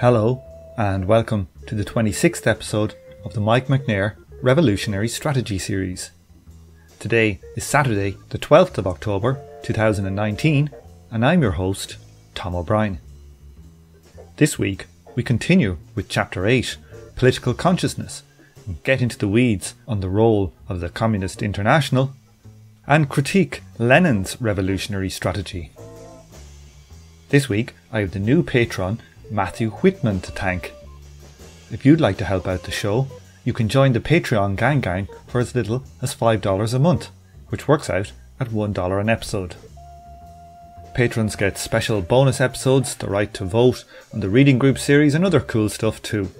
Hello, and welcome to the 26th episode of the Mike MacNair Revolutionary Strategy Series. Today is Saturday, the 12th of October 2019, and I'm your host, Tom O'Brien. This week, we continue with Chapter 8 Political Consciousness and get into the weeds on the role of the Communist International and critique Lenin's revolutionary strategy. This week, I have the new patron, Matthew Whitman, to thank. If you'd like to help out the show, you can join the Patreon Gang Gang for as little as $5 a month, which works out at $1 an episode. Patrons get special bonus episodes, the right to vote on the reading group series, and other cool stuff too.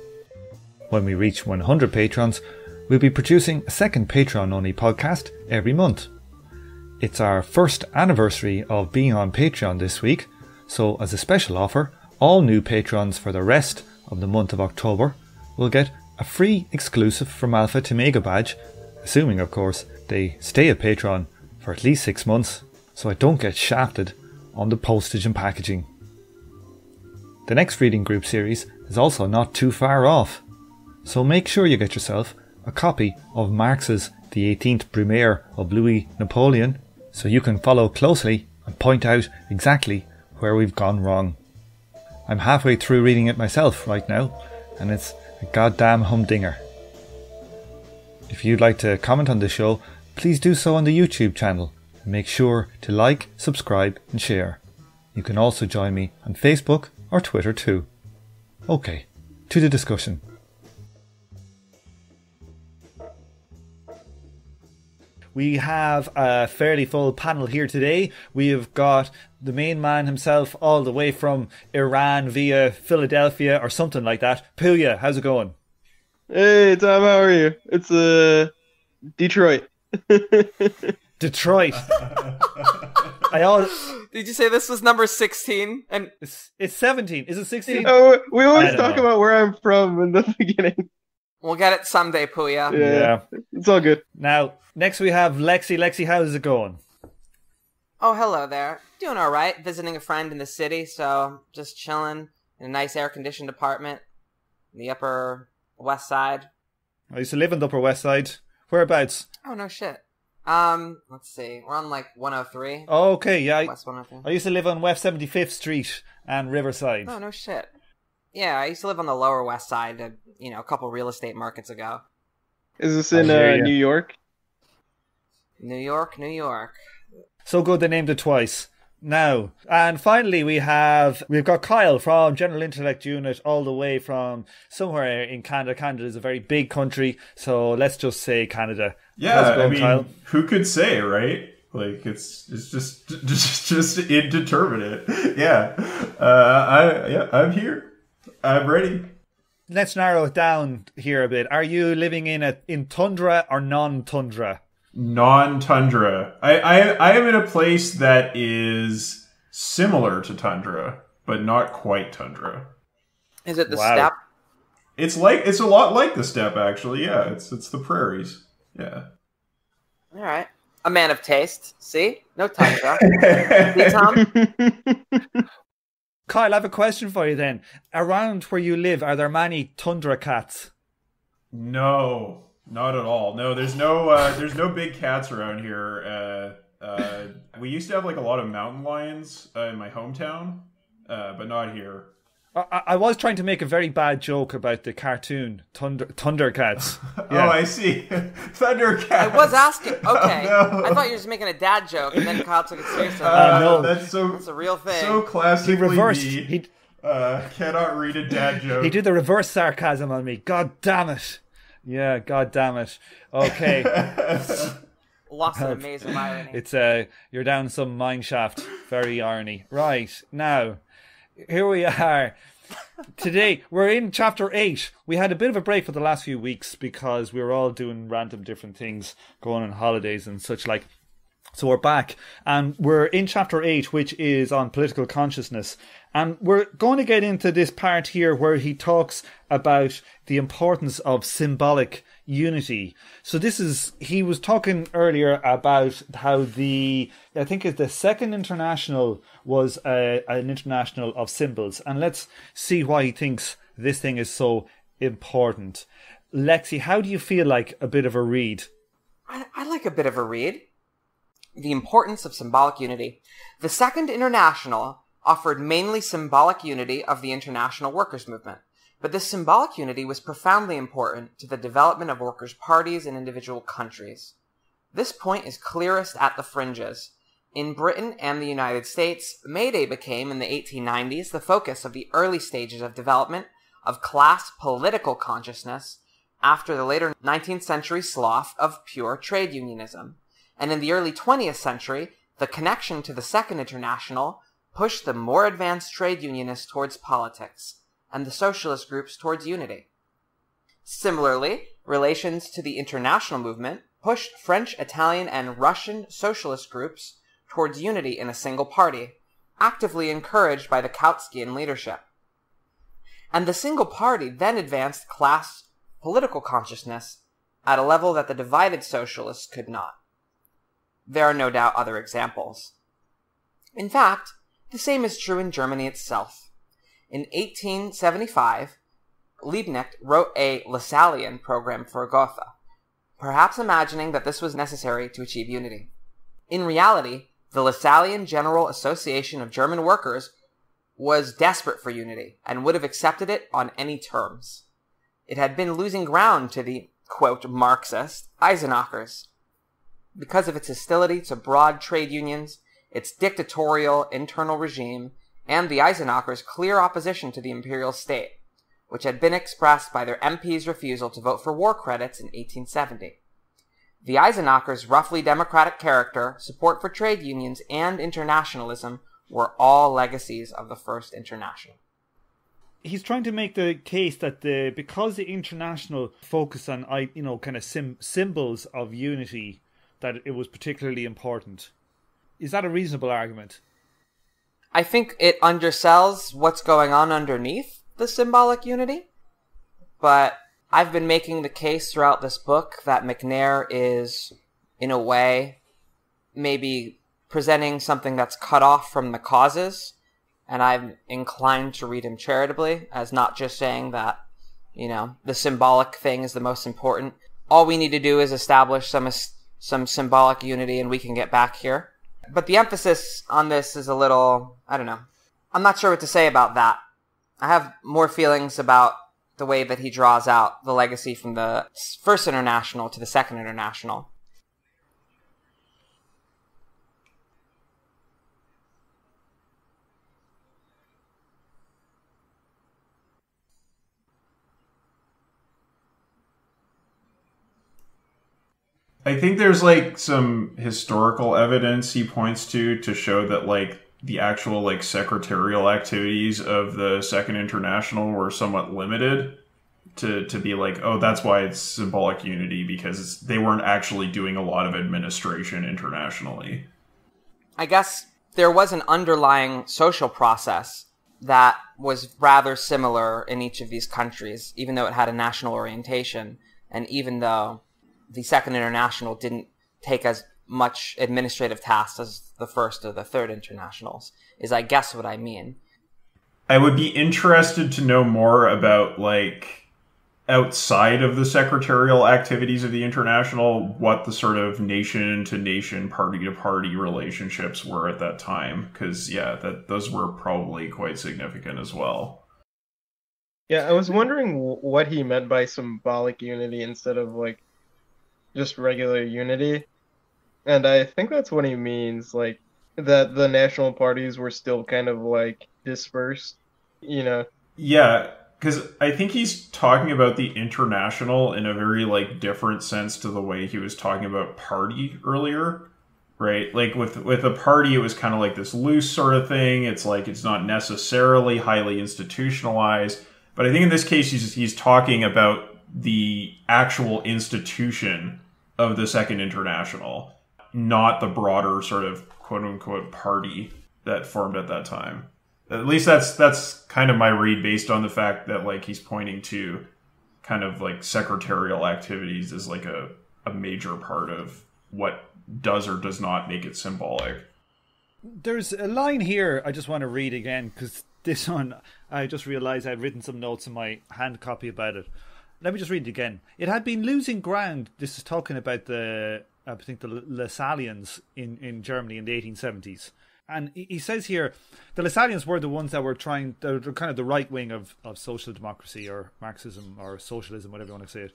When we reach 100 patrons, we'll be producing a second Patreon only podcast every month. It's our first anniversary of being on Patreon this week, so as a special offer, all new patrons for the rest of the month of October will get a free exclusive from Alpha to Omega badge, assuming, of course, they stay a patron for at least six months, so I don't get shafted on the postage and packaging. The next reading group series is also not too far off, so make sure you get yourself a copy of Marx's The 18th Brumaire of Louis Napoleon so you can follow closely and point out exactly where we've gone wrong. I'm halfway through reading it myself right now, and it's a goddamn humdinger. If you'd like to comment on the show, please do so on the YouTube channel. And make sure to like, subscribe, and share. You can also join me on Facebook or Twitter too. Okay, to the discussion. We have a fairly full panel here today. We have got the main man himself all the way from Iran via Philadelphia or something like that. Pouya, how's it going? Hey Tom, how are you? It's uh Detroit. Detroit. I all Did you say this was number 16? And it's, it's 17. Is it 16? Oh, we always talk know. about where I'm from in the beginning. We'll get it someday, Pouya. Yeah, it's all good. Now, next we have Lexi. Lexi, how's it going? Oh, hello there. Doing all right. Visiting a friend in the city, so just chilling in a nice air-conditioned apartment in the Upper West Side. I used to live in the Upper West Side. Whereabouts? Oh no shit. Um, let's see. We're on like 103. Oh, okay, yeah. I, West 103. I used to live on West 75th Street and Riverside. Oh no shit. Yeah, I used to live on the Lower West Side, uh, you know, a couple real estate markets ago. Is this in uh. New York? New York, New York. So good they named it twice. Now, and finally we have we've got Kyle from General Intellect Unit all the way from somewhere in Canada. Canada is a very big country, so let's just say Canada. How's it Yeah, I mean, Kyle? who could say, right? Like it's it's just just just indeterminate. Yeah, uh, I yeah I'm here. I'm ready. Let's narrow it down here a bit. Are you living in a in tundra or non-tundra? Non-tundra. I, I I am in a place that is similar to tundra, but not quite tundra. Is it the Wow. steppe? It's like it's a lot like the steppe, actually. Yeah, it's it's the prairies. Yeah. All right. A man of taste. See? No tundra. See, Tom? Kyle, I have a question for you then. Around where you live, are there many tundra cats? No, not at all. No, there's no uh, there's no big cats around here. Uh, uh, we used to have like a lot of mountain lions uh, in my hometown, uh, but not here. I, I- I was trying to make a very bad joke about the cartoon Thunder Thundercats. Yeah. Oh, I see. Thundercats. I was asking. Okay. Oh, no. I thought you were just making a dad joke, and then Kyle took it seriously. Uh, no. That's so it's a real thing. so classically he reversed. me. He uh, cannot read a dad joke. he did the reverse sarcasm on me. God damn it! Yeah, god damn it. Okay, Lost an amazing irony. it's uh, you're down some mine shaft. Very irony. Right now, here we are. Today we're in chapter eight. We had a bit of a break for the last few weeks because we were all doing random different things, going on holidays and such like. So we're back and we're in chapter 8, which is on political consciousness. And we're going to get into this part here where he talks about the importance of symbolic unity. So this is he was talking earlier about how the I think the second international was a, an international of symbols, and let's see why he thinks this thing is so important. Lexi, how do you feel like a bit of a read? I, I like a bit of a read. The importance of symbolic unity. The Second International offered mainly symbolic unity of the international workers' movement. But this symbolic unity was profoundly important to the development of workers' parties in individual countries. This point is clearest at the fringes. In Britain and the United States, May Day became, in the 1890s, the focus of the early stages of development of class political consciousness after the later 19th century slough of pure trade unionism. And in the early 20th century, the connection to the Second International pushed the more advanced trade unionists towards politics, and the socialist groups towards unity. Similarly, relations to the international movement pushed French, Italian, and Russian socialist groups towards unity in a single party, actively encouraged by the Kautskian leadership. And the single party then advanced class political consciousness at a level that the divided socialists could not. There are no doubt other examples. In fact, the same is true in Germany itself. In 1875, Liebknecht wrote a Lassallean program for Gotha, perhaps imagining that this was necessary to achieve unity. In reality, the Lassallean General Association of German Workers was desperate for unity and would have accepted it on any terms. It had been losing ground to the, quote, Marxist Eisenachers. Because of its hostility to broad trade unions, its dictatorial internal regime, and the Eisenachers' clear opposition to the imperial state, which had been expressed by their MPs' refusal to vote for war credits in 1870. The Eisenachers' roughly democratic character, support for trade unions, and internationalism were all legacies of the First International. He's trying to make the case that the because the international focus on you know kind of sim, symbols of unity that it was particularly important. Is that a reasonable argument? I think it undersells what's going on underneath the symbolic unity. But I've been making the case throughout this book that MacNair is, in a way, maybe presenting something that's cut off from the causes. And I'm inclined to read him charitably as not just saying that, you know, the symbolic thing is the most important. All we need to do is establish some, some symbolic unity and we can get back here. But the emphasis on this is a little, I don't know. I'm not sure what to say about that. I have more feelings about the way that he draws out the legacy from the first international to the second international. I think there's like some historical evidence he points to to show that like the actual like secretarial activities of the Second International were somewhat limited to to be like, oh, that's why it's symbolic unity because they weren't actually doing a lot of administration internationally. I guess there was an underlying social process that was rather similar in each of these countries, even though it had a national orientation, and even though the Second International didn't take as much administrative tasks as the first or the third internationals, is I guess what I mean. I would be interested to know more about, like, outside of the secretarial activities of the international, what the sort of nation to nation, party to party relationships were at that time. Because, yeah, that those were probably quite significant as well. Yeah, I was wondering what he meant by symbolic unity instead of like just regular unity. And I think that's what he means, like that the national parties were still kind of like dispersed, you know. Yeah, because I think he's talking about the international in a very like different sense to the way he was talking about party earlier, right? Like with with a party, it was kind of like this loose sort of thing. It's like it's not necessarily highly institutionalized, but I think in this case he's he's talking about the actual institution of the Second International, not the broader sort of quote unquote party that formed at that time. At least that's that's kind of my read based on the fact that like he's pointing to kind of like secretarial activities is like a, a major part of what does or does not make it symbolic. There's a line here I just want to read again because this one I just realized I'd written some notes in my hand copy about it. Let me just read it again. It had been losing ground. This is talking about the uh, I think the Lassalleans in, in Germany in the 1870s. And he says here, the Lassalleans were the ones that were trying, they're kind of the right wing of, of social democracy or Marxism or socialism, whatever you want to say it.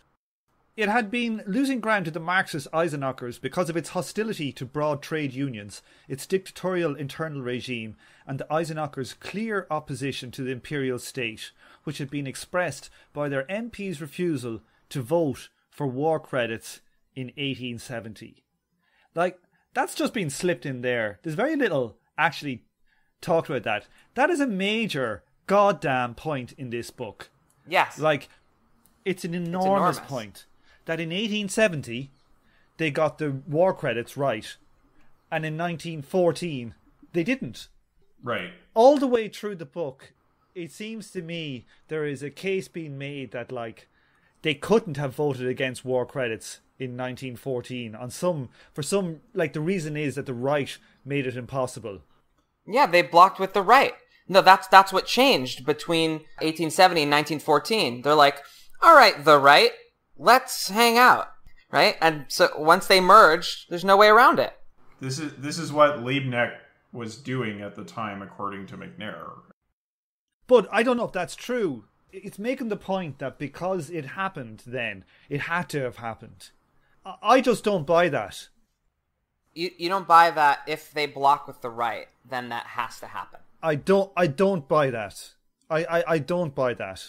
It had been losing ground to the Marxist Eisenachers because of its hostility to broad trade unions, its dictatorial internal regime, and the Eisenachers' clear opposition to the imperial state, which had been expressed by their MPs' refusal to vote for war credits in 1870. Like, that's just been slipped in there. There's very little actually talked about that. That is a major goddamn point in this book. Yes. Like, it's an enormous, it's enormous. point that in 1870 they got the war credits right, and in 1914 they didn't. Right. All the way through the book, it seems to me there is a case being made that like they couldn't have voted against war credits in 1914 on some for some like the reason is that the right made it impossible. Yeah, they blocked with the right. No, that's that's what changed between 1870 and 1914. They're like, "All right, the right, let's hang out." Right? And so once they merged, there's no way around it. This is this is what Liebknecht was doing at the time according to MacNair. But I don't know if that's true. It's making the point that because it happened then, it had to have happened. I just don't buy that. You you don't buy that if they block with the right, then that has to happen. I don't I don't buy that. I, I, I don't buy that.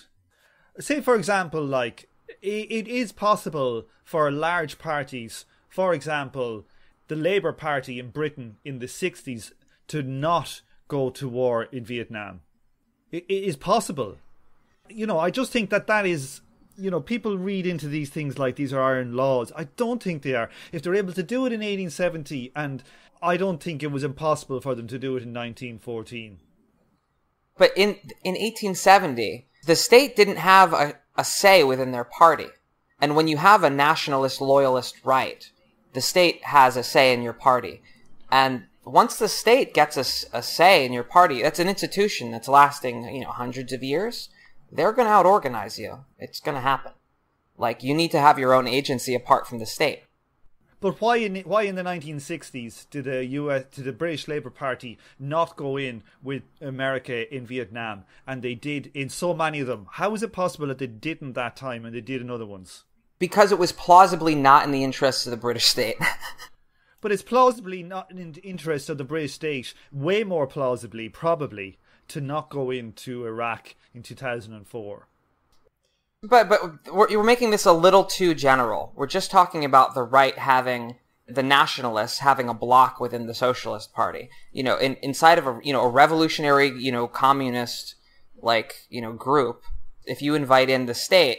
Say for example, like it, is possible for large parties, for example, the Labour Party in Britain in the sixties, to not go to war in Vietnam. It, it is possible. You know, I just think that that is you know, people read into these things like these are iron laws. I don't think they are. If they're able to do it in 1870, and I don't think it was impossible for them to do it in 1914. But in in 1870, the state didn't have a, a say within their party. And when you have a nationalist loyalist right, the state has a say in your party. And once the state gets a, a say in your party, that's an institution that's lasting, you know, hundreds of years they're going to out organize you. It's going to happen. Like you need to have your own agency apart from the state. But why in why in the 1960s did the US did the British Labour Party not go in with America in Vietnam and they did in so many of them? How is it possible that they didn't that time and they did in other ones? Because it was plausibly not in the interests of the British state. but it's plausibly not in the interest of the British state, way more plausibly, probably, to not go into Iraq in 2004. But but we're, you're making this a little too general. We're just talking about the right having the nationalists having a block within the Socialist Party. You know, in, inside of a you know a revolutionary you know communist like you know group, if you invite in the state,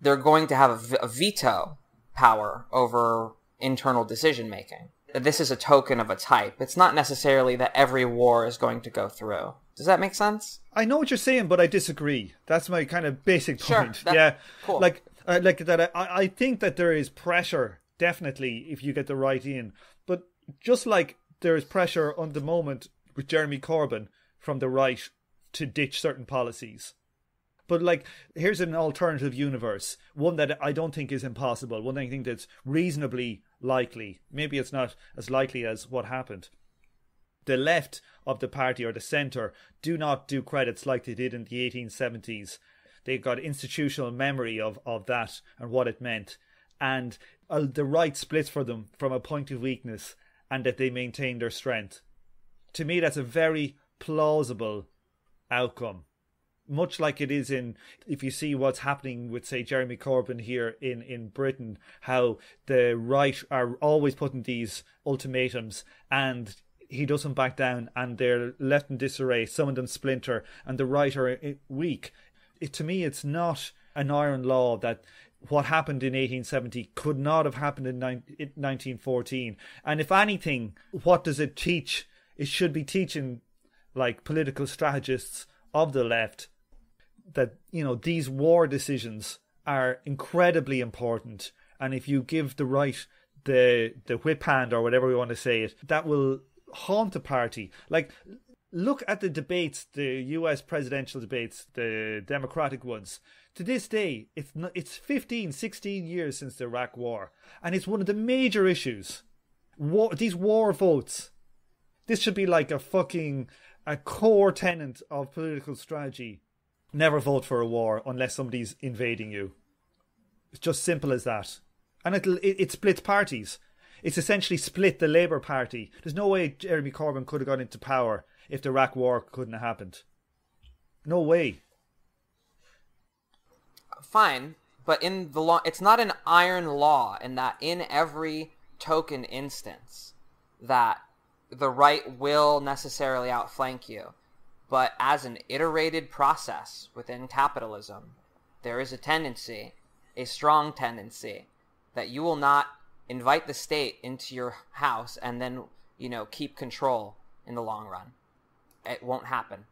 they're going to have a, a veto power over internal decision making. This is a token of a type. It's not necessarily that every war is going to go through. Does that make sense? I know what you're saying, but I disagree. That's my kind of basic point. Sure, yeah, cool. Like, uh, like that. I, I think that there is pressure, definitely, if you get the right in. But just like there is pressure on the moment with Jeremy Corbyn from the right to ditch certain policies. But like, here's an alternative universe, one that I don't think is impossible, one that I think that's reasonably likely. Maybe it's not as likely as what happened the left of the party or the centre do not do credits like they did in the 1870s. They've got institutional memory of, of that and what it meant. And uh, the right splits for them from a point of weakness and that they maintain their strength. To me, that's a very plausible outcome. Much like it is in, if you see what's happening with, say, Jeremy Corbyn here in, in Britain, how the right are always putting these ultimatums and he doesn't back down and they're left in disarray. Some of them splinter and the right are eh, weak. It, to me, it's not an iron law that what happened in 1870 could not have happened in 1914. And if anything, what does it teach? It should be teaching like political strategists of the left that, you know, these war decisions are incredibly important. And if you give the right the the whip hand or whatever we want to say it, that will haunt the party. Like look at the debates, the US presidential debates, the democratic ones. To this day, it's not, it's 15, 16 years since the Iraq war, and it's one of the major issues. War, these war votes. This should be like a fucking a core tenet of political strategy. Never vote for a war unless somebody's invading you. It's just simple as that. And it'll, it, it splits parties. It's essentially split the Labour Party. There's no way Jeremy Corbyn could have got into power if the Iraq war couldn't have happened. No way. Fine, but in the law, it's not an iron law in that in every token instance that the right will necessarily outflank you. But as an iterated process within capitalism, there is a tendency, a strong tendency, that you will not invite the state into your house and then, you know, keep control in the long run. It won't happen.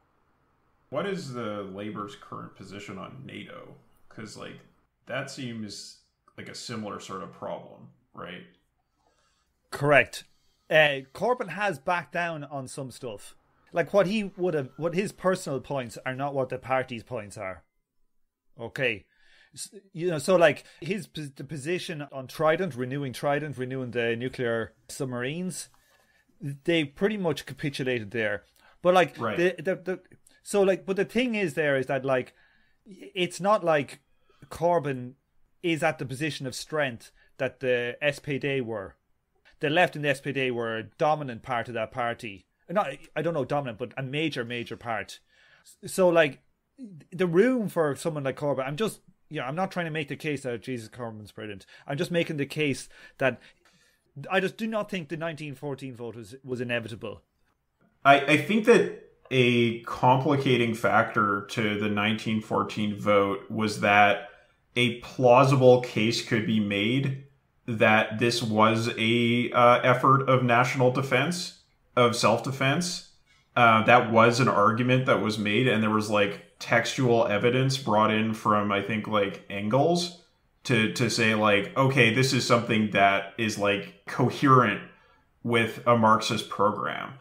What is the Labor's current position on NATO? Because, like, that seems like a similar sort of problem, right? Correct. Uh, Corbyn has backed down on some stuff. Like what he would have, what his personal points are not what the party's points are. Okay, you know, so like his the position on Trident, renewing Trident, renewing the nuclear submarines, they pretty much capitulated there. But like right. the, the the so like, but the thing is, there is that like, it's not like Corbyn is at the position of strength that the SPD were. The left and the SPD were a dominant part of that party. Not, I don't know, dominant, but a major, major part. So, like, the room for someone like Corbyn, I'm just, yeah, I'm not trying to make the case that Jesus Corbyn's brilliant. I'm just making the case that I just do not think the 1914 vote was, was inevitable. I, I think that a complicating factor to the 1914 vote was that a plausible case could be made that this was a uh, effort of national defense of self-defense uh, that was an argument that was made and there was like textual evidence brought in from i think like engels to to say like okay this is something that is like coherent with a marxist program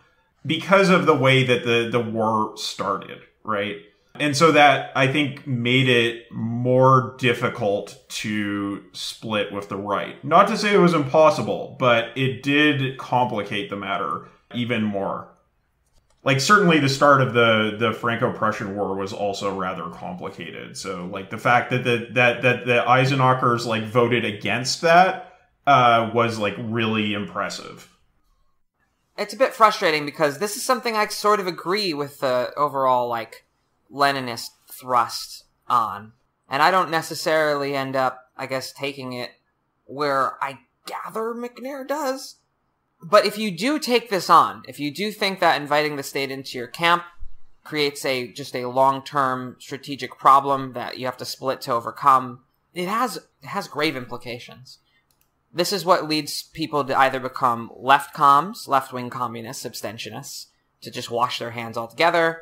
because of the way that the the war started, right? And so that I think made it more difficult to split with the right. Not to say it was impossible, but it did complicate the matter even more. Like certainly the start of the the Franco-Prussian War was also rather complicated. So like the fact that the that that the Eisenachers like voted against that uh, was like really impressive it's a bit frustrating because this is something I sort of agree with the overall like Leninist thrust on, and I don't necessarily end up, I guess, taking it where I gather MacNair does. But if you do take this on, if you do think that inviting the state into your camp creates a just a long-term strategic problem that you have to split to overcome, it has it has grave implications. This is what leads people to either become left comms, left wing communists, abstentionists, to just wash their hands altogether,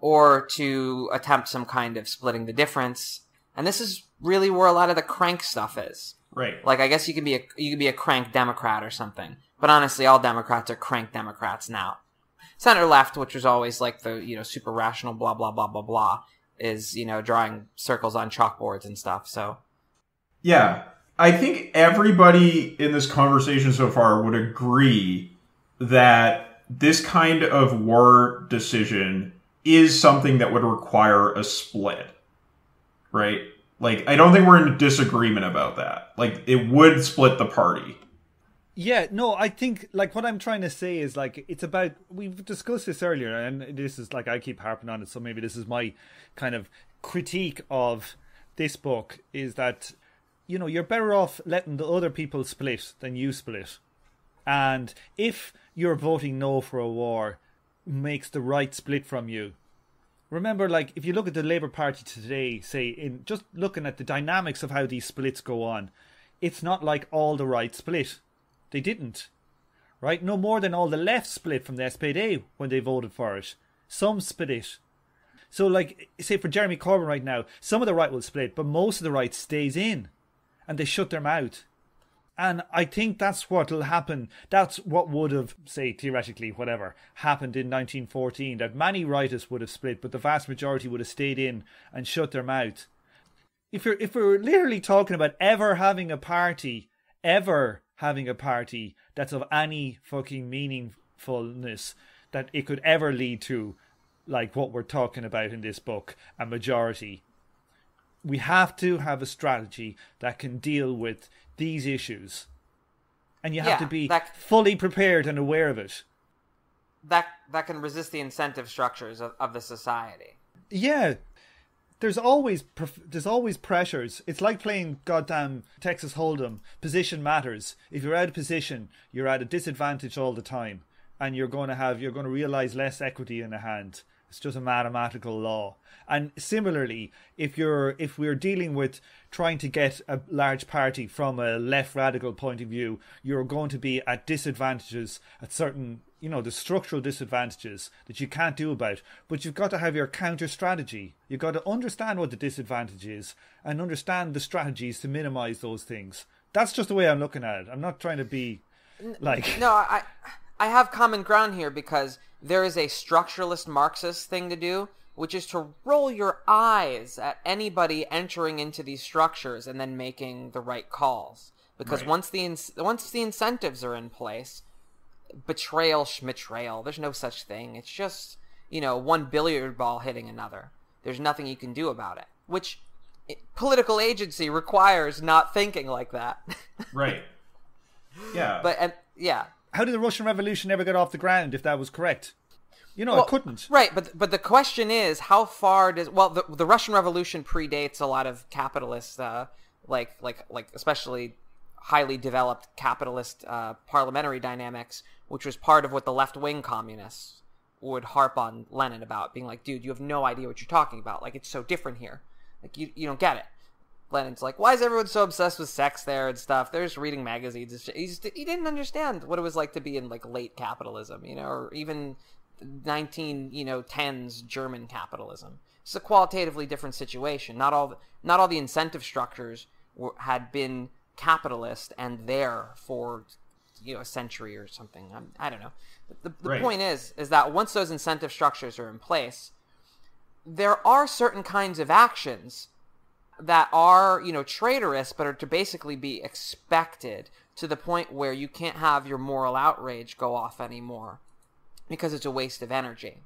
or to attempt some kind of splitting the difference. And this is really where a lot of the crank stuff is. Right. Like I guess you could be a you could be a crank Democrat or something. But honestly, all Democrats are crank Democrats now. Center left, which was always like the you know super rational blah blah blah blah blah, is you know drawing circles on chalkboards and stuff. So yeah, I think everybody in this conversation so far would agree that this kind of war decision is something that would require a split. Right? Like, I don't think we're in disagreement about that. Like, it would split the party. Yeah, no, I think like what I'm trying to say is like it's about we've discussed this earlier and this is like I keep harping on it so maybe this is my kind of critique of this book is that you know, you're better off letting the other people split than you split. And if you're voting no for a war makes the right split from you, remember, like, if you look at the Labour Party today, say, in just looking at the dynamics of how these splits go on, it's not like all the right split. They didn't. Right? No more than all the left split from the SPD when they voted for it. Some split. It. So, like, say for Jeremy Corbyn right now, some of the right will split, but most of the right stays in, and they shut their mouth. And I think that's what will happen. That's what would have, say, theoretically, whatever, happened in 1914. That many rightists would have split, but the vast majority would have stayed in and shut their mouth. If you're, if we're literally talking about ever having a party, ever having a party that's of any fucking meaningfulness that it could ever lead to, like what we're talking about in this book, a majority. We have to have a strategy that can deal with these issues. And you have Yeah, to be that- fully prepared and aware of it. That that can resist the incentive structures of, of the society. Yeah, there's always there's always pressures. It's like playing goddamn Texas Hold'em. Position matters. If you're out of position, you're at a disadvantage all the time, and you're going to have you're going to realize less equity in the hand. It's just a mathematical law. And similarly, if you're if we're dealing with trying to get a large party from a left radical point of view, you're going to be at disadvantages at certain you know the structural disadvantages that you can't do about. But you've got to have your counter strategy. You've got to understand what the disadvantage is and understand the strategies to minimize those things. That's just the way I'm looking at it. I'm not trying to be like No, I I have common ground here because there is a structuralist Marxist thing to do, which is to roll your eyes at anybody entering into these structures and then making the right calls. Because Right. once the ins- once the incentives are in place, betrayal schmitrayal, there's no such thing. It's just you know one billiard ball hitting another. There's nothing you can do about it. Which it, political agency requires not thinking like that. Right. Yeah. but and yeah, how did the Russian Revolution ever get off the ground if that was correct? You know, Well, it couldn't. Right, but but the question is, how far does well the the Russian Revolution predates a lot of capitalist, uh, like like like especially highly developed capitalist uh, parliamentary dynamics, which was part of what the left wing communists would harp on Lenin about, being like, dude, you have no idea what you're talking about. Like it's so different here. Like you you don't get it. Lenin's like, why is everyone so obsessed with sex there and stuff? They're just reading magazines. and shit. He's, he didn't understand what it was like to be in like late capitalism, you know, or even 19 you know 10s German capitalism. It's a qualitatively different situation. Not all the, not all the incentive structures were, had been capitalist and there for you know a century or something. I'm, I don't know. The, the Right. point is is that once those incentive structures are in place, there are certain kinds of actions that are, you know, traitorous, but are to basically be expected to the point where you can't have your moral outrage go off anymore because it's a waste of energy.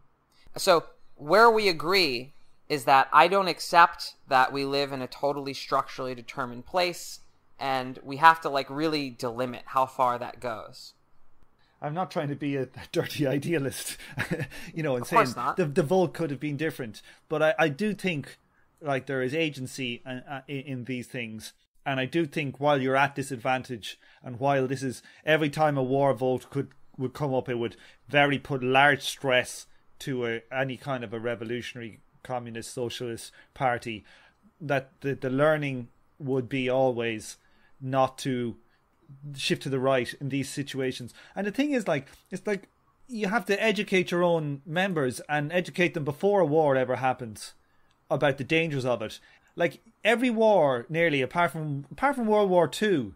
So, where we agree is that I don't accept that we live in a totally structurally determined place, and we have to, like, really delimit how far that goes. I'm not trying to be a dirty idealist, you know, and Of saying the the vote could have been different. But I, I do think like there is agency uh, uh, in, in these things, and I do think while you're at disadvantage, and while this is every time a war vote could would come up, it would very put large stress to a, any kind of a revolutionary communist socialist party. That the the learning would be always not to shift to the right in these situations. And the thing is, like, it's like you have to educate your own members and educate them before a war ever happens about the dangers of it. Like every war, nearly apart from apart from World War Two,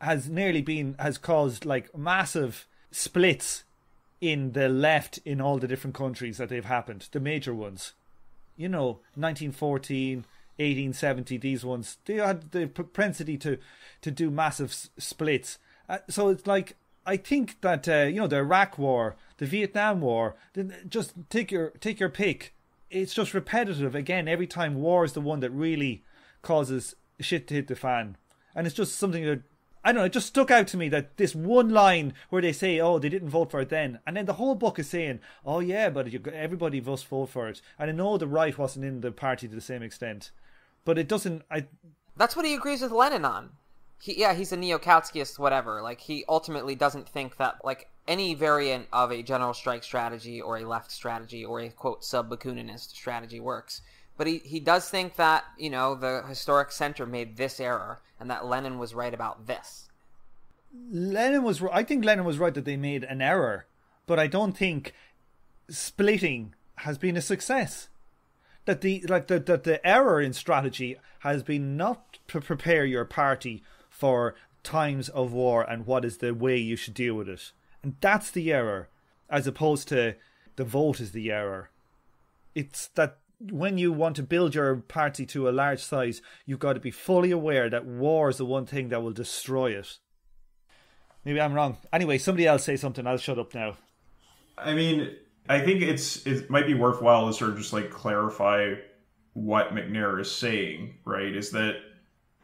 has nearly been has caused like massive splits in the left in all the different countries that they've happened, the major ones. You know, 1914, 1870, these ones, they had the propensity to, to do massive s- splits. Uh, so it's like, I think that, uh, you know, the Iraq War, the Vietnam War, just take your, take your pick. It's just repetitive again every time war is the one that really causes shit to hit the fan. And it's just something that I don't know, it just stuck out to me that this one line where they say, "Oh, they didn't vote for it then," and then the whole book is saying, "Oh yeah, but everybody must vote for it." And I know the right wasn't in the party to the same extent, but it doesn't. I That's what he agrees with Lenin on. He, yeah, he's a neo-Kautskyist, whatever. Like he ultimately doesn't think that like any variant of a general strike strategy or a left strategy or a quote sub-Bakuninist strategy works. But he, he does think that you know the historic center made this error and that Lenin was right about this. Lenin was. I think Lenin was right that they made an error, but I don't think splitting has been a success. that the like the, that the error in strategy has been not to prepare your party for times of war and what is the way you should deal with it. And that's the error, as opposed to the vote is the error. It's that when you want to build your party to a large size, you've got to be fully aware that war is the one thing that will destroy it. Maybe I'm wrong. Anyway, somebody else say something. I'll shut up now. I mean, I think it's it might be worthwhile to sort of just like clarify what MacNair is saying, right? Is that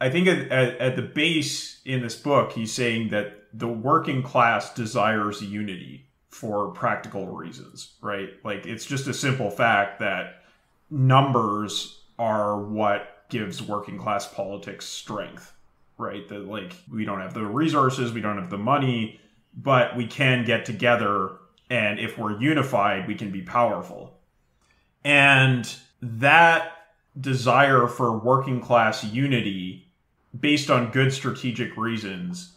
I think at, at, at the base in this book, he's saying that the working class desires unity for practical reasons, right? Like it's just a simple fact that numbers are what gives working class politics strength, right? That like we don't have the resources, we don't have the money, but we can get together and if we're unified, we can be powerful. And that desire for working class unity based on good strategic reasons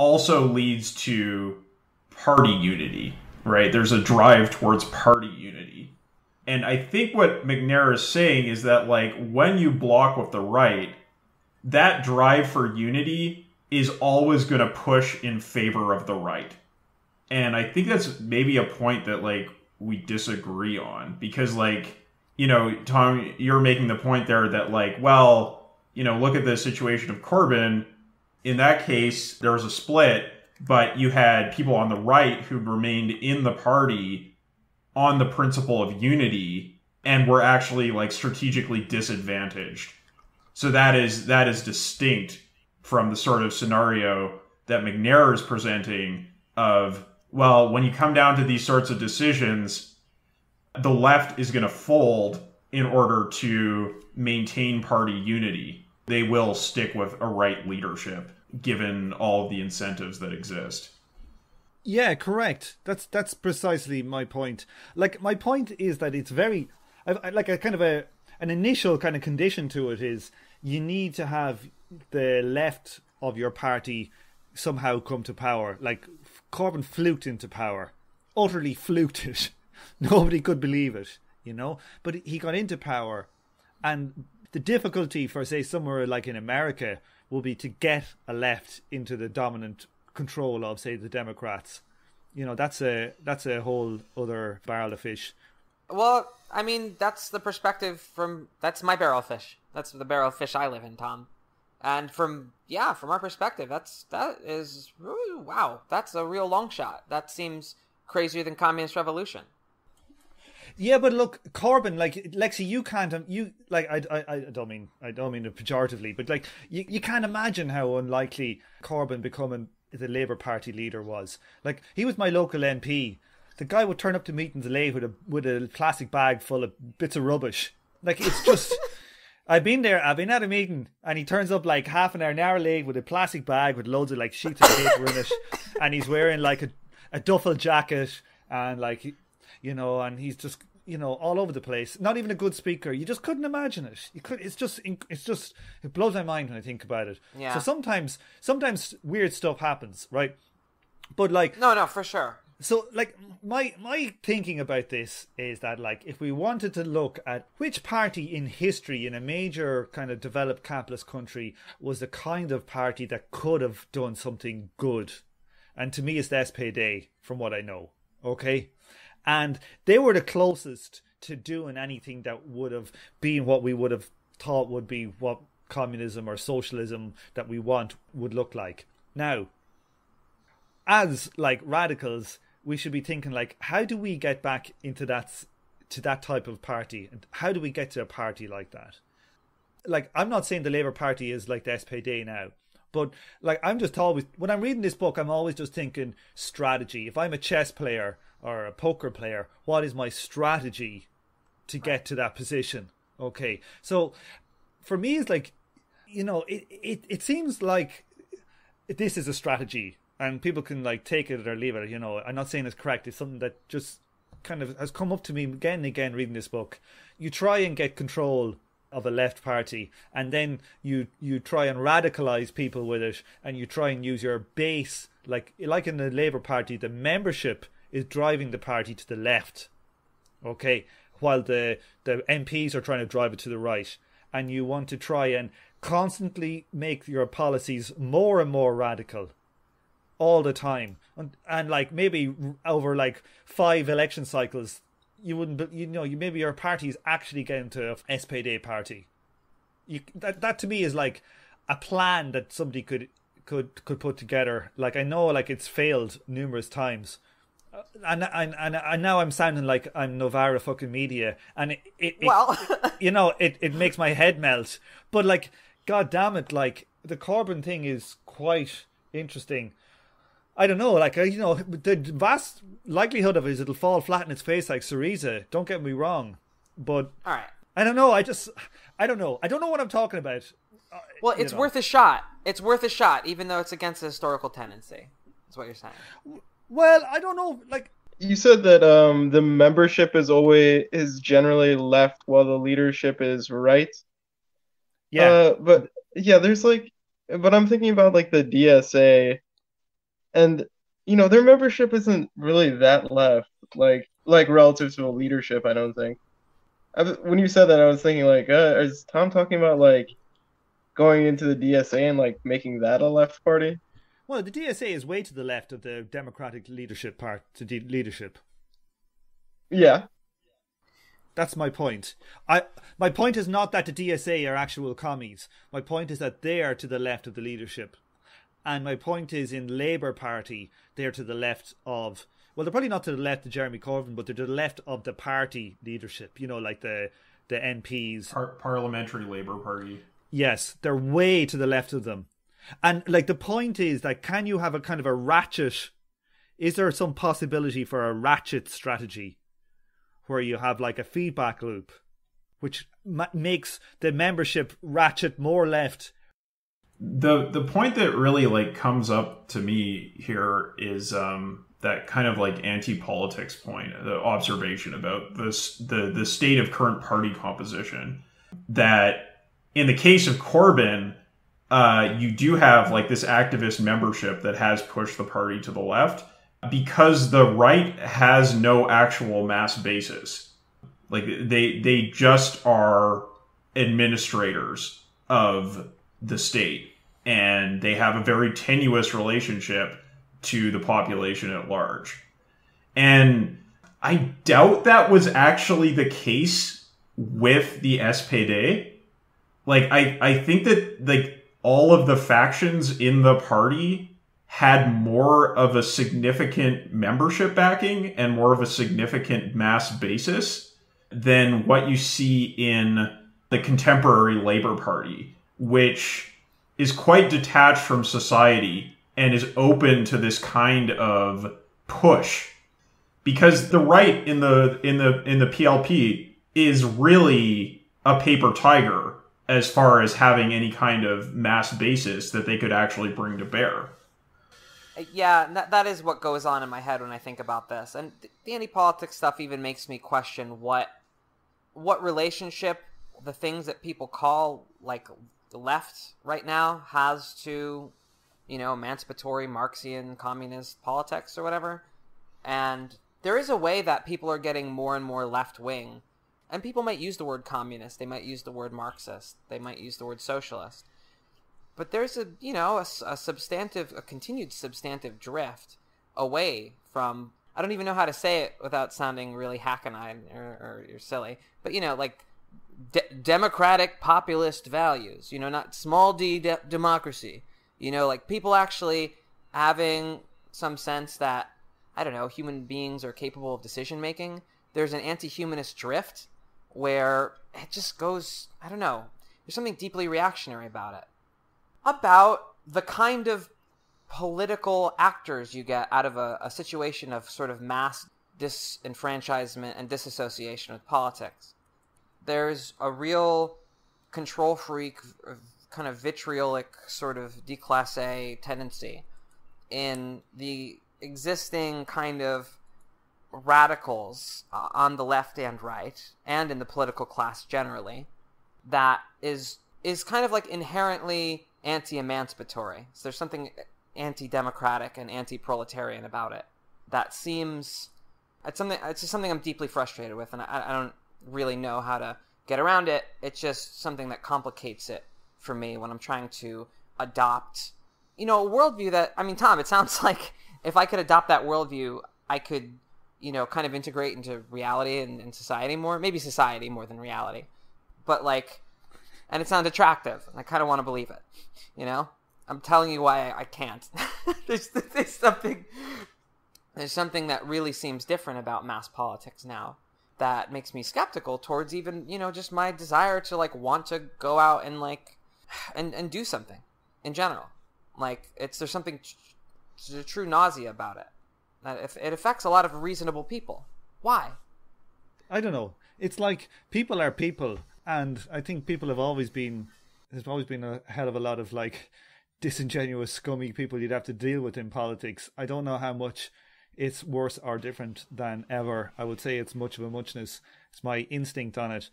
also leads to party unity, right? There's a drive towards party unity. And I think what MacNair is saying is that, like, when you block with the right, that drive for unity is always going to push in favor of the right. And I think that's maybe a point that, like, we disagree on because, like, you know, Tom, you're making the point there that, like, well, you know, look at the situation of Corbyn. In that case, there was a split but you had people on the right who remained in the party on the principle of unity and were actually like strategically disadvantaged. So that is that is distinct from the sort of scenario that MacNair is presenting of well, when you come down to these sorts of decisions, the left is going to fold in order to maintain party unity. They will stick with a right leadership given all the incentives that exist. Yeah, correct. That's that's precisely my point. Like my point is that it's very like a kind of a an initial kind of condition to it is you need to have the left of your party somehow come to power. Like Corbyn fluked into power, utterly fluked it. Nobody could believe it, you know. But he got into power, and the difficulty for say somewhere like in America will be to get a left into the dominant control of, say, the Democrats. You know, that's a that's a whole other barrel of fish. Well, I mean, that's the perspective from that's my barrel of fish. That's the barrel of fish I live in, Tom. And from yeah, from our perspective, that's that is wow, that's a real long shot. That seems crazier than communist revolution. Yeah, but look, Corbyn, like Lexi, you can't, um, you like, I, I, I don't mean, I don't mean it pejoratively, but like, you, you can't imagine how unlikely Corbyn becoming the Labour Party leader was. Like, he was my local MP. The guy would turn up to meetings late with a with a plastic bag full of bits of rubbish. Like, it's just. I've been there. I've been at a meeting, and he turns up like half an hour, an hour late with a plastic bag with loads of like sheets of paper in it, and he's wearing like a, a duffel jacket and like you know, and he's just you know, all over the place. Not even a good speaker. You just couldn't imagine it. You could. It's just. It's just. It blows my mind when I think about it. Yeah. So sometimes, sometimes weird stuff happens, right? But like. No, no, for sure. So like my my thinking about this is that like if we wanted to look at which party in history in a major kind of developed capitalist country was the kind of party that could have done something good, and to me it's the SPD from what I know. Okay, and they were the closest to doing anything that would have been what we would have thought would be what communism or socialism that we want would look like. Now, as like radicals, we should be thinking like, how do we get back into that to that type of party, and how do we get to a party like that? Like, I'm not saying the Labour Party is like the SPD now, but like, I'm just always when I'm reading this book, I'm always just thinking strategy. If I'm a chess player or a poker player, what is my strategy to get to that position? Okay, so for me, it's like, you know, it it it seems like this is a strategy, and people can like take it or leave it. You know, I'm not saying it's correct. It's something that just kind of has come up to me again and again reading this book. You try and get control of a left party and then you you try and radicalize people with it and you try and use your base like like in the labor party the membership is driving the party to the left. Okay, while the the MPs are trying to drive it to the right, and you want to try and constantly make your policies more and more radical. All the time. And, and like maybe over like five election cycles you wouldn't you know you maybe your party is actually getting to a SPD party. You that that to me is like a plan that somebody could could could put together. Like i know like it's failed numerous times and, and and and now I'm sounding like I'm Novara fucking media, and it, it, it Well- you know, it, it makes my head melt. But like, god damn it, like the Corbyn thing is quite interesting. I don't know, like uh, you know, the vast likelihood of it is it'll fall flat in its face like Syriza. Don't get me wrong, but All right. I don't know. I just, I don't know. I don't know what I'm talking about. Uh, Well, you it's know. worth a shot. It's worth a shot, even though it's against a historical tendency. That's what you're saying. Well, I don't know. Like, You said that um the membership is always is generally left while the leadership is right. yeah, Uh, but yeah, there's like, but I'm thinking about like the DSA, and you know their membership isn't really that left, like like relative to the leadership. I don't think. I, when you said that, I was thinking like, uh, is Tom talking about like going into the DSA and like making that a left party? Well, the DSA is way to the left of the Democratic leadership part to de- leadership. Yeah, That's my point. I my point is not that the DSA are actual commies. My point is that they are to the left of the leadership, and my point is in Labour Party they're to the left of. Well, they're probably not to the left of Jeremy Corbyn, but they're to the left of the party leadership. You know, like the the MPs. Par- Parliamentary Labour Party. Yes, they're way to the left of them. And like the point is that can you have a kind of a ratchet? Is there some possibility for a ratchet strategy where you have like a feedback loop, which ma- makes the membership ratchet more left? the the point that really like comes up to me here is um that kind of like anti-politics point the observation about this the the state of current party composition that in the case of Corbyn uh you do have like this activist membership that has pushed the party to the left because the right has no actual mass basis like they they just are administrators of the state and they have a very tenuous relationship to the population at large. And I doubt that was actually the case with the SPD. Like I, I think that like all of the factions in the party had more of a significant membership backing and more of a significant mass basis than what you see in the contemporary Labor Party, which is quite detached from society and is open to this kind of push. Because the right in the in the in the PLP is really a paper tiger as far as having any kind of mass basis that they could actually bring to bear. Yeah, that, that is what goes on in my head when I think about this. And the anti-politics stuff even makes me question what what relationship the things that people call like the left right now has to you know emancipatory Marxian communist politics or whatever. And there is a way that people are getting more and more left wing. And people might use the word communist, they might use the word Marxist, they might use the word socialist. But there's a you know a, a substantive a continued substantive drift away from i don't even know how to say it without sounding really hackneyed or, or, or silly but you know like de- democratic populist values you know not small d de- democracy. You know like people actually having some sense that i don't know human beings are capable of decision making there's an anti-humanist drift where it just goes i don't know there's something deeply reactionary about it about the kind of political actors you get out of a, a situation of sort of mass disenfranchisement and disassociation with politics. There's a real control freak, kind of vitriolic sort of declasse tendency in the existing kind of radicals uh, on the left and right, and in the political class generally, that is is kind of like inherently anti-emancipatory. So there's something anti-democratic and anti-proletarian about it that seems it's something it's just something I'm deeply frustrated with, and I, I don't really know how to get around it. It's just something that complicates it for me when I'm trying to adopt, you know, a worldview that, I mean, Tom, it sounds like if I could adopt that worldview, I could, you know, kind of integrate into reality and, and society more. Maybe society more than reality. But, like, and it sounds attractive. And I kind of want to believe it, you know? I'm telling you why I, I can't. there's, there's something there's something that really seems different about mass politics now that makes me skeptical towards even you know just my desire to like want to go out and like and and do something in general like it's there's something tr- true nausea about it that it affects a lot of reasonable people why I don't know. It's like people are people, and I think people have always been. There's always been a hell of a lot of like disingenuous, scummy people you'd have to deal with in politics. I don't know how much it's worse or different than ever. I would say it's much of a muchness. It's my instinct on it.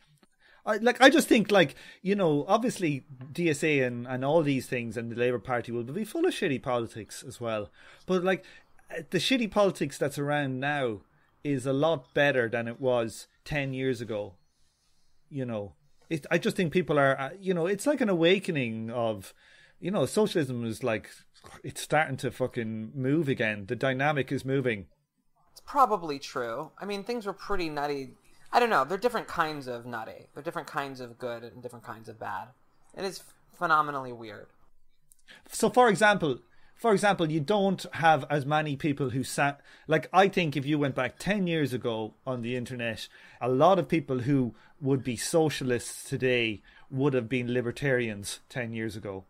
I like. I just think like you know, obviously DSA and and all these things and the Labour Party will be full of shitty politics as well. But like the shitty politics that's around now is a lot better than it was 10 years ago you know. It, i just think people are uh, you know it's like an awakening of you know socialism is like it's starting to fucking move again. The dynamic is moving. It's probably true. I mean things were pretty nutty. I don't know. They're different kinds of nutty. They're different kinds of good and different kinds of bad. It is phenomenally weird. So for example for example you don't have as many people who sat like i think if you went back 10 years ago on the internet a lot of people who would be socialists today would have been libertarians 10 years ago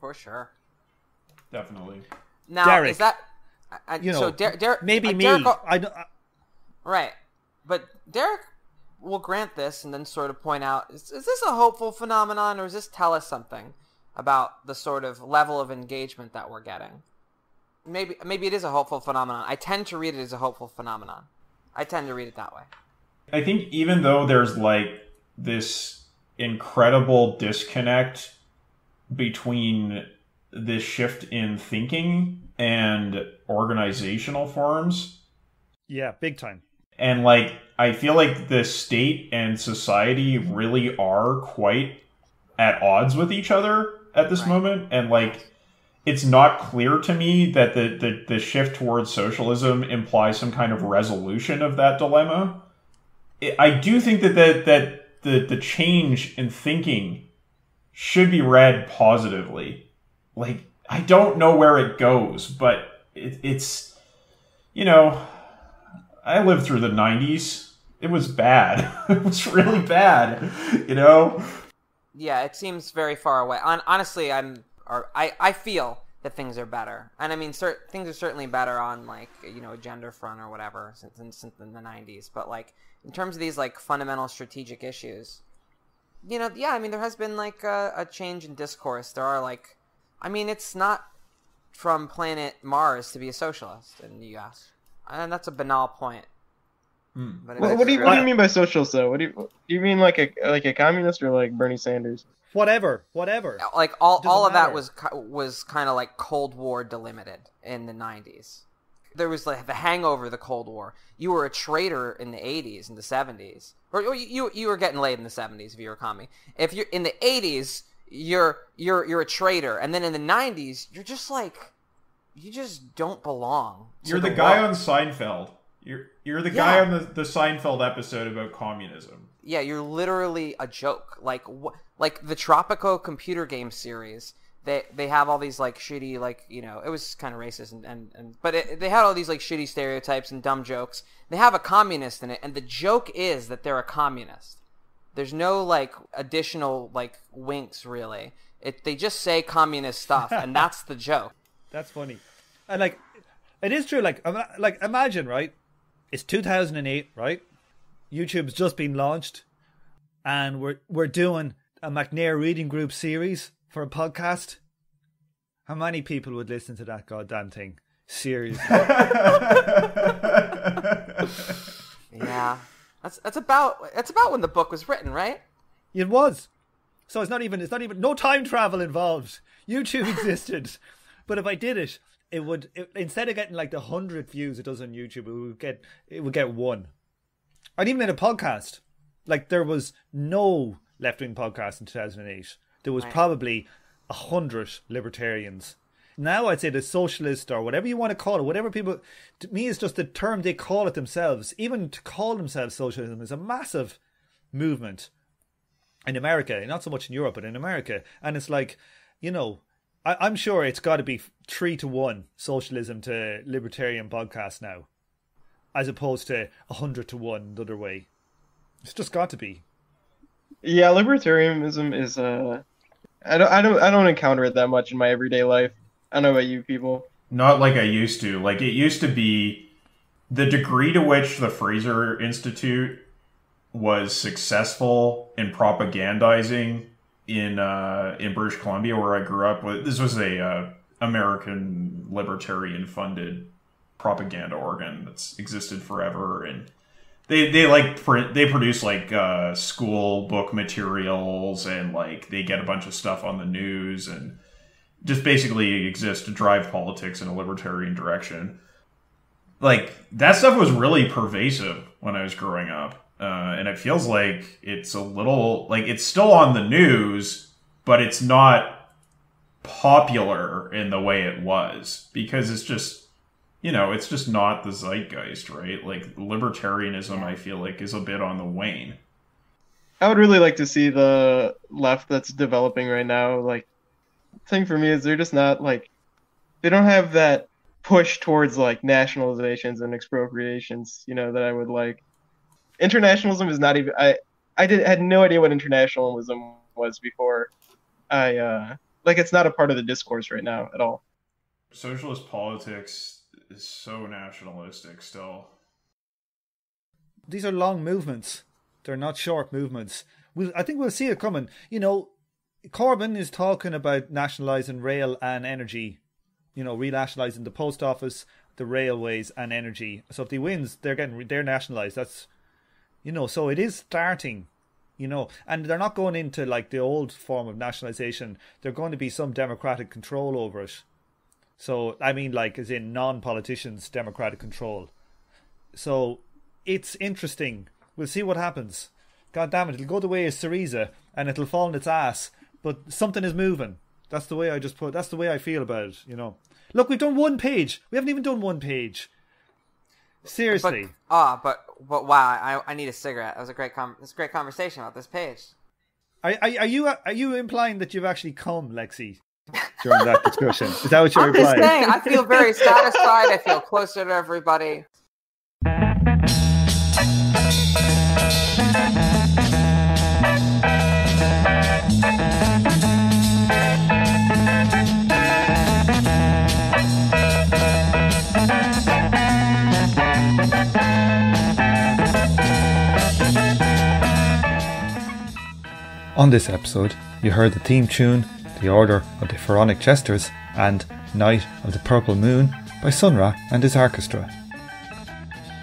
for sure Definitely. now Derek, is that I, you know so Der- Der- maybe uh, me Derek, I, don't- I Right. But Derek will grant this and then sort of point out is, is this a hopeful phenomenon or does this tell us something about the sort of level of engagement that we're getting? Maybe maybe it is a hopeful phenomenon. I tend to read it as a hopeful phenomenon. I tend to read it that way. I think even though there's like this incredible disconnect between this shift in thinking and organizational forms, yeah big time and like I feel like the state and society really are quite at odds with each other at this Right. moment, and like it's not clear to me that the, the the shift towards socialism implies some kind of resolution of that dilemma. I- do think that that that the the change in thinking should be read positively. Like I don't know where it goes, but it, it's you know I lived through the 90s. It was bad. it was really bad, you know? Yeah, it seems very far away. On, honestly, I'm or I, I feel that things are better, and I mean, things are certainly better on like you know a gender front or whatever since in, since in the '90s. But like in terms of these like fundamental strategic issues, you know, yeah, I mean, there has been like a, a change in discourse. There are like, I mean, it's not from planet Mars to be a socialist in the U.S. And that's a banal point. Hmm. But What, what do you what do you mean by socialist though? What do you do you mean like a like a communist or like Bernie Sanders? whatever whatever like all, Doesn't all of that was was kind of like Cold War delimited in the 90s. There was like the hangover of the Cold War. You were a traitor in the 80s and the 70s, or, or you you were getting laid in the 70s if you were a commie. If you're in the 80s, you're you're you're a traitor, and then in the 90s, you're just like you just don't belong. You're the, guy world. on Seinfeld. You're you're the Yeah. guy on the, the Seinfeld episode about communism. Yeah, you're literally a joke. Like wh- like the Tropico computer game series. They they have all these like shitty like you know it was kind of racist and and, and but it, they had all these like shitty stereotypes and dumb jokes. They have a communist in it, and the joke is that they're a communist. There's no like additional like winks really. It they just say communist stuff, and that's the joke. That's funny. And like, it is true. Like, like imagine, right? It's 2008, right? YouTube's just been launched, and we're we're doing a MacNair reading group series for a podcast. How many people would listen to that goddamn thing? Seriously. Yeah, that's that's about that's about when the book was written, right? It was. So it's not even it's not even no time travel involved. YouTube existed. but if I did it, it would it, instead of getting like the 100 views it does on YouTube, it would get it would get one. I'd even in a podcast. Like there was no left wing podcast in 2008. There was Right. probably a hundred libertarians. Now I'd say the socialist or whatever you want to call it, whatever people to me is just the term they call it themselves. Even to call themselves socialism is a massive movement in America, not so much in Europe, but in America. And it's like, you know, I, I'm sure it's got to be three to one socialism to libertarian podcast now, as opposed to a hundred to one the other way. It's just got to be. Yeah, libertarianism is uh, I don't, I don't, I don't encounter it that much in my everyday life. I don't know about you people. Not like I used to. Like it used to be the degree to which the Fraser Institute was successful in propagandizing in uh, in British Columbia, where I grew up. This was a uh, American libertarian funded propaganda organ that's existed forever, and they they like print they produce like uh, school book materials and like they get a bunch of stuff on the news and just basically exist to drive politics in a libertarian direction. Like that stuff was really pervasive when I was growing up, uh, and it feels like it's a little like it's still on the news, but it's not popular in the way it was because it's just you know it's just not the zeitgeist, right? Like libertarianism, I feel like is a bit on the wane. I would really like to see the left that's developing right now. Like, thing for me is they're just not like, they don't have that push towards like nationalizations and expropriations. You know that I would like. Internationalism is not even. I I did had no idea what internationalism was before. I uh like it's not a part of the discourse right now at all. Socialist politics is so nationalistic still. These are long movements. They're not short movements. We'll, I think we'll see it coming. You know, Corbyn is talking about nationalising rail and energy. You know, renationalising the post office, the railways, and energy. So if he wins, they're getting they're nationalised. That's you know, so it is starting. You know, and they're not going into like the old form of nationalisation. There's going to be some democratic control over it. So I mean, like, as in non-politicians' democratic control. So it's interesting. We'll see what happens. God damn it, it'll go the way of Syriza and it'll fall on its ass. But something is moving. That's the way I just put. That's the way I feel about it. You know. Look, we've done one page. We haven't even done one page. But Seriously. ah, but but wow, I I need a cigarette. That was a great com- It's a great conversation about this page. Are, are, are you are you implying that you've actually come, Lexi, during that discussion? Is that what you're I'm just implying? saying, I feel very satisfied. I feel closer to everybody. On this episode, you heard the theme tune, The Order of the Pharaonic Jesters, and Night of the Purple Moon by Sun Ra and his orchestra.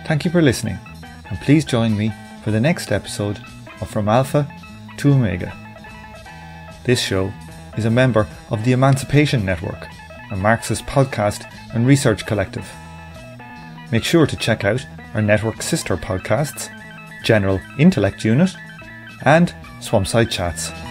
Thank you for listening, and please join me for the next episode of From Alpha to Omega. This show is a member of the Emancipation Network, a Marxist podcast and research collective. Make sure to check out our network sister podcasts, General Intellect Unit and Swampside Chats.